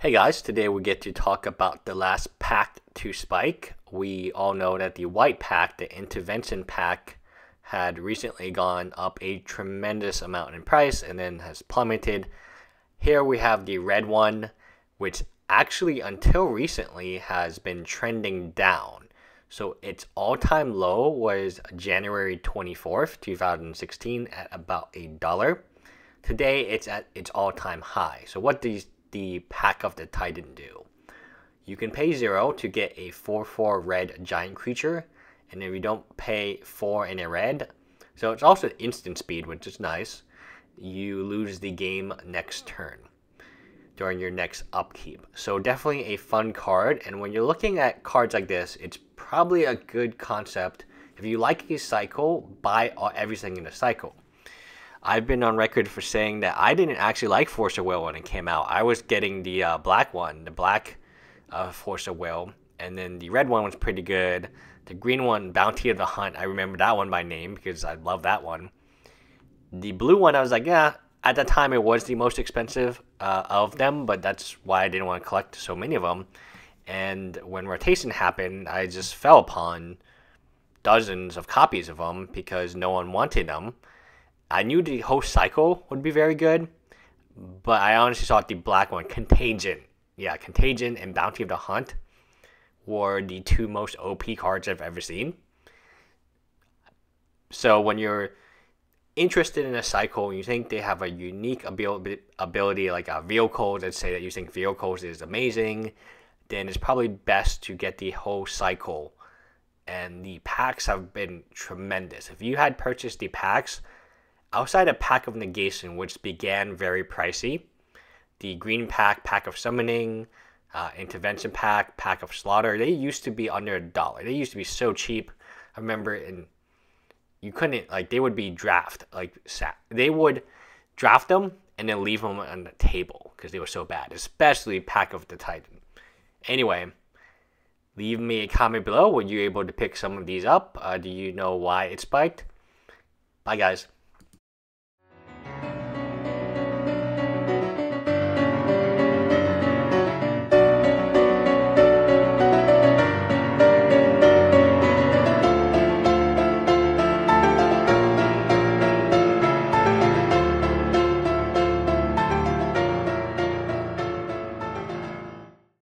Hey guys, today we get to talk about the last pact to spike. We all know that the white pact, the Intervention Pact, had recently gone up a tremendous amount in price and then has plummeted. Here we have the red one, which actually until recently has been trending down. So its all-time low was January 24th, 2016 at about a dollar. Today it's at its all-time high. So what these the Pact of the Titan do. You can pay 0 to get a 4-4 red giant creature, and if you don't pay 4 in a red, so it's also instant speed, which is nice, you lose the game next turn during your next upkeep. So definitely a fun card, and when you're looking at cards like this, it's probably a good concept. If you like a cycle, buy everything in a cycle. I've been on record for saying that I didn't actually like Force of Will when it came out. I was getting the uh, black one, the black uh, Force of Will, and then the red one was pretty good. The green one, Bounty of the Hunt, I remember that one by name because I love that one. The blue one, I was like, yeah, at the time it was the most expensive uh, of them, but that's why I didn't want to collect so many of them. And when rotation happened, I just fell upon dozens of copies of them because no one wanted them. I knew the whole cycle would be very good, but I honestly thought the black one, Contagion, yeah, Contagion and Bounty of the Hunt, were the two most OP cards I've ever seen. So when you're interested in a cycle and you think they have a unique ability, ability like a vehicle, let's say that you think vehicles is amazing, then it's probably best to get the whole cycle. And the pacts have been tremendous. If you had purchased the pacts, Outside a Pact of Negation, which began very pricey, the Green Pact, Pact of Summoning, uh, Intervention Pact, Pact of Slaughter, they used to be under a dollar. They used to be so cheap. I remember in you couldn't like they would be draft like they would draft them and then leave them on the table because they were so bad, especially Pact of the Titan. Anyway, leave me a comment below. Were you able to pick some of these up? Uh, do you know why it spiked? Bye, guys.